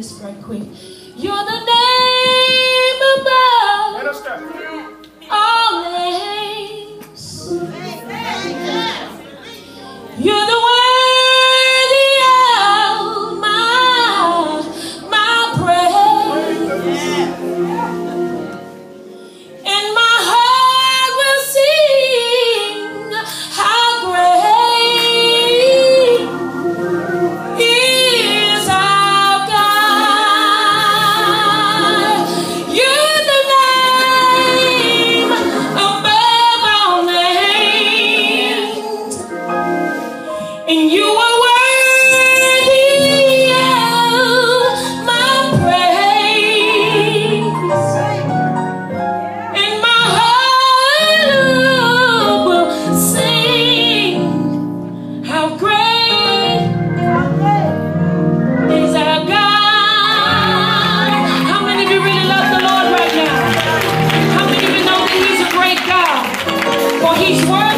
this right quick. You're the name above Minister. For his word.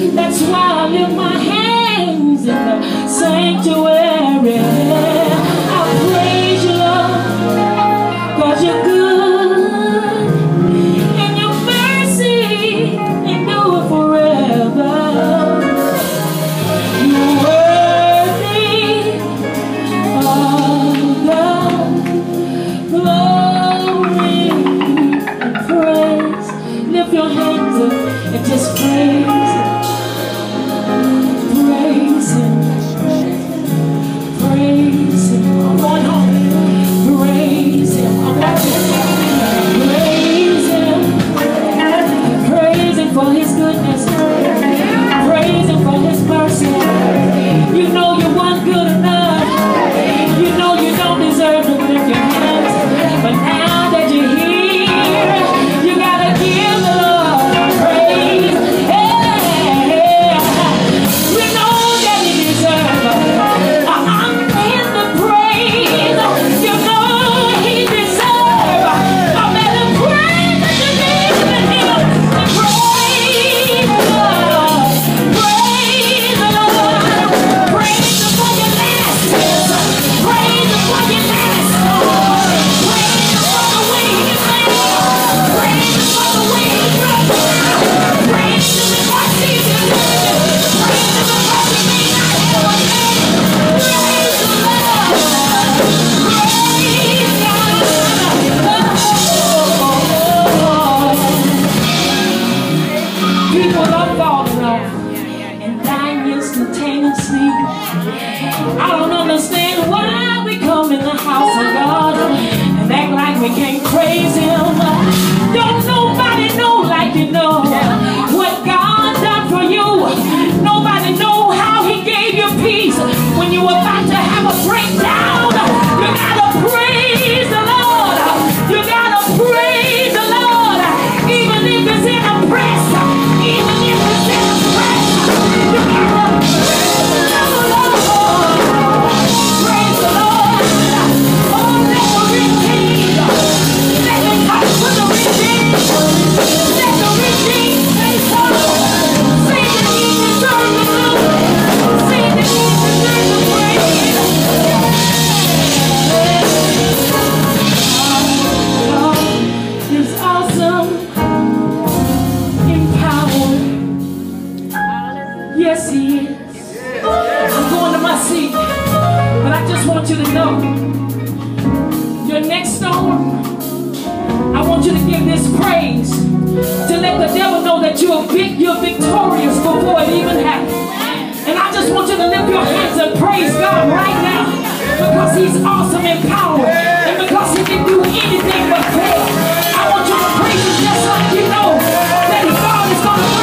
He deserves your next storm, I want you to give this praise to let the devil know that you're big, you're victorious before it even happens. And I just want you to lift your hands and praise God right now because He's awesome and powerful, and because He can do anything but fail. I want you to praise Him just like you know that God is going to.